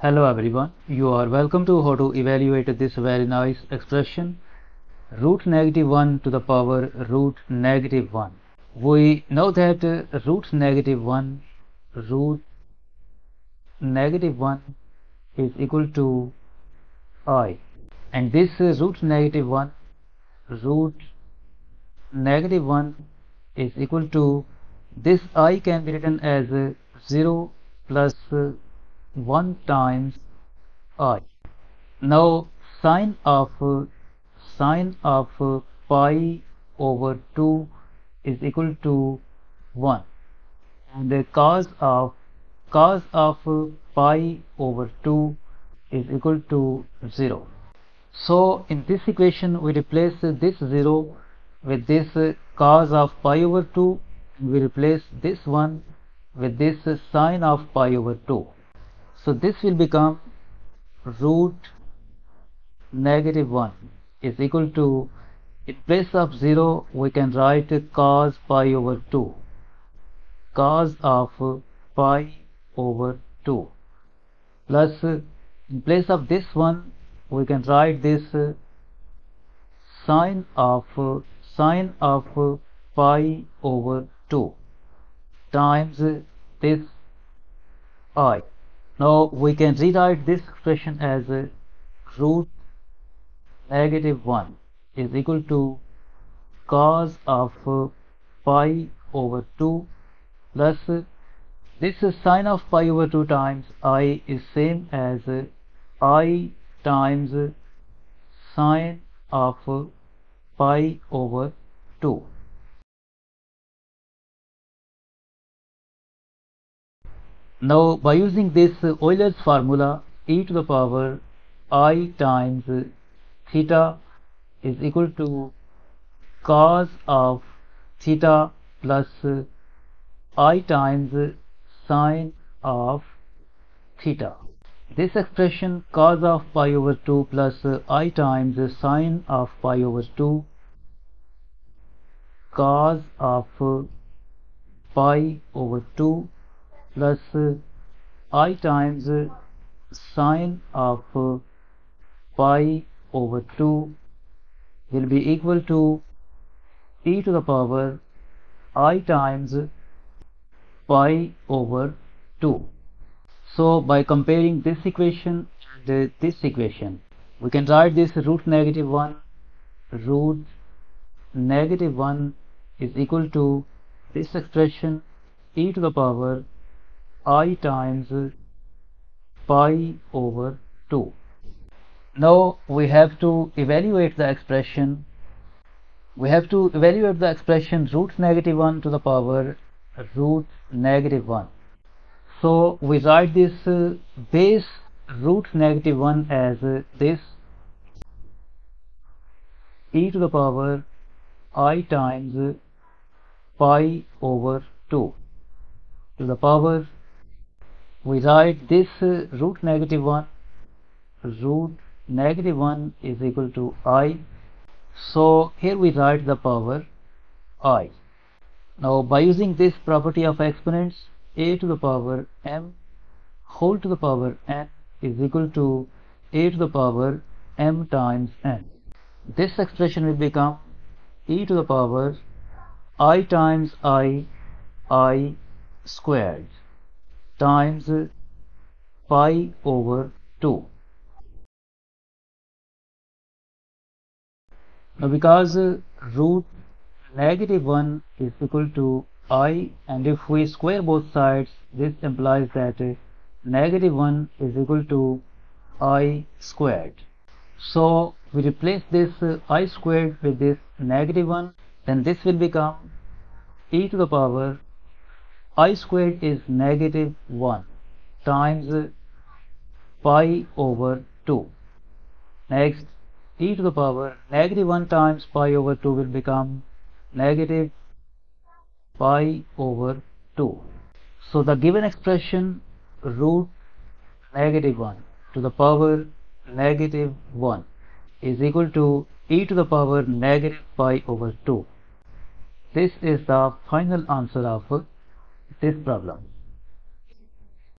Hello everyone, you are welcome to how to evaluate this very nice expression. Root negative 1 to the power root negative 1. We know that uh, root negative 1 root negative 1 is equal to i. And this uh, root negative 1 root negative 1 is equal to this i can be written as uh, 0 plus uh, 1 times i. Now sine of sine of pi over 2 is equal to 1 and the cos of cos of pi over 2 is equal to 0. So in this equation we replace this 0 with this cos of pi over 2 we replace this one with this sine of pi over 2 so this will become root negative 1 is equal to in place of 0 we can write cos pi over 2 cos of pi over 2 plus in place of this one we can write this sine of sine of pi over 2 times this i now we can rewrite this expression as root negative 1 is equal to cos of uh, pi over 2 plus uh, this is sine of pi over 2 times i is same as uh, i times sine of pi over 2 Now by using this Euler's formula e to the power i times theta is equal to cos of theta plus i times sine of theta. This expression cos of pi over 2 plus i times sine of pi over 2 cos of pi over 2 plus i times sine of pi over 2 will be equal to e to the power i times pi over 2 so by comparing this equation and this equation we can write this root negative 1 root negative 1 is equal to this expression e to the power i times pi over 2 now we have to evaluate the expression. We have to evaluate the expression root negative 1 to the power root negative 1 so we write this uh, base root negative 1 as uh, this e to the power i times pi over 2 to the power we write this uh, root negative 1 root negative 1 is equal to i. So here we write the power i. Now by using this property of exponents a to the power m whole to the power n is equal to a to the power m times n. This expression will become e to the power i times i i squared times pi over 2 now because root negative 1 is equal to i and if we square both sides this implies that negative 1 is equal to i squared. So we replace this i squared with this negative 1 then this will become e to the power i squared is negative 1 times pi over 2 next e to the power negative 1 times pi over 2 will become negative pi over 2 so the given expression root negative 1 to the power negative 1 is equal to e to the power negative pi over 2 this is the final answer of this problem